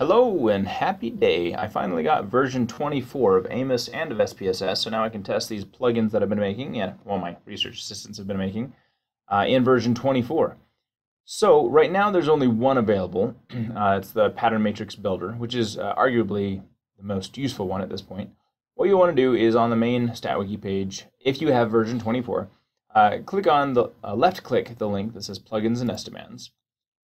Hello and happy day. I finally got version 24 of Amos and of SPSS, so now I can test these plugins that I've been making, and well, my research assistants have been making, uh, in version 24. So right now there's only one available. Uh, it's the Pattern Matrix Builder, which is uh, arguably the most useful one at this point. What you want to do is on the main StatWiki page, if you have version 24, uh, click on the uh, left click the link that says Plugins and Estimands,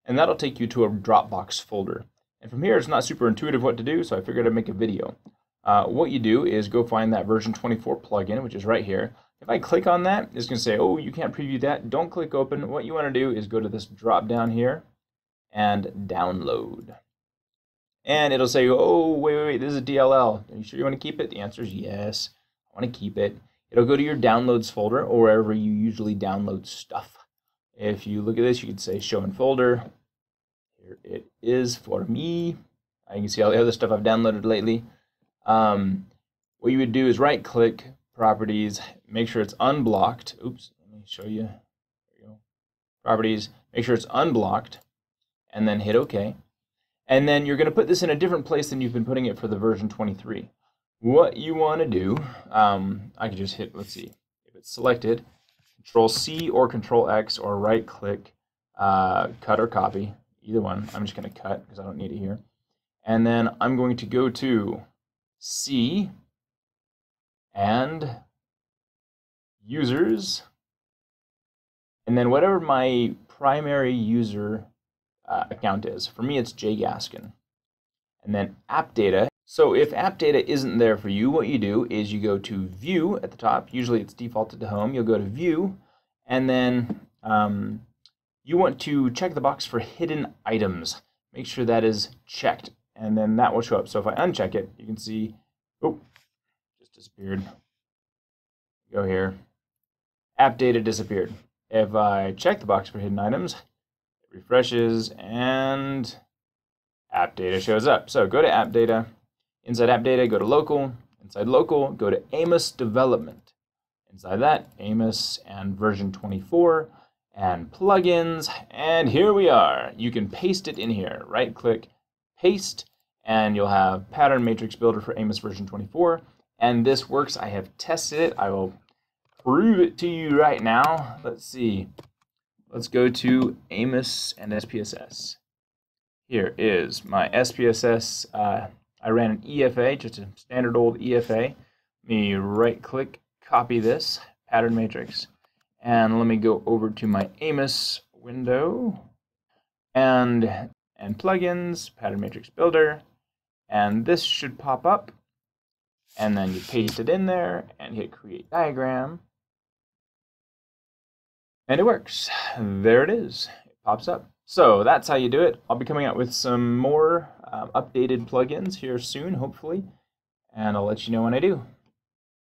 and that'll take you to a Dropbox folder. And from here, it's not super intuitive what to do, so I figured I'd make a video. Uh, what you do is go find that version 24 plugin, which is right here. If I click on that, it's going to say, oh, you can't preview that. Don't click open. What you want to do is go to this drop down here and download. And it'll say, oh, wait, wait, wait, this is a DLL. Are you sure you want to keep it? The answer is yes. I want to keep it. It'll go to your downloads folder or wherever you usually download stuff. If you look at this, you can say show in folder. Here it is for me. You can see all the other stuff I've downloaded lately. Um, what you would do is right click properties, make sure it's unblocked. Oops, let me show you. There you go. Properties, make sure it's unblocked, and then hit OK. And then you're going to put this in a different place than you've been putting it for the version 23. What you want to do, um, I can just hit, let's see, if it's selected, Control C or Control X or right click, uh, cut or copy either one. I'm just going to cut because I don't need it here. And then I'm going to go to C and users. And then whatever my primary user uh, account is. For me, it's Jay Gaskin. And then app data. So if app data isn't there for you, what you do is you go to view at the top. Usually it's defaulted to home. You'll go to view and then um, you want to check the box for hidden items. Make sure that is checked, and then that will show up. So if I uncheck it, you can see, oh, just disappeared. Go here. App data disappeared. If I check the box for hidden items, it refreshes and app data shows up. So go to app data. Inside app data, go to local. Inside local, go to Amos development. Inside that, Amos and version 24 and plugins, and here we are. You can paste it in here. Right click, paste, and you'll have pattern matrix builder for Amos version 24. And this works. I have tested it. I will prove it to you right now. Let's see. Let's go to Amos and SPSS. Here is my SPSS. Uh, I ran an EFA, just a standard old EFA. Let me right click, copy this, pattern matrix, and let me go over to my Amos window and and plugins, pattern matrix builder, and this should pop up. And then you paste it in there and hit create diagram. And it works. There it is. It pops up. So that's how you do it. I'll be coming out with some more um, updated plugins here soon, hopefully. And I'll let you know when I do.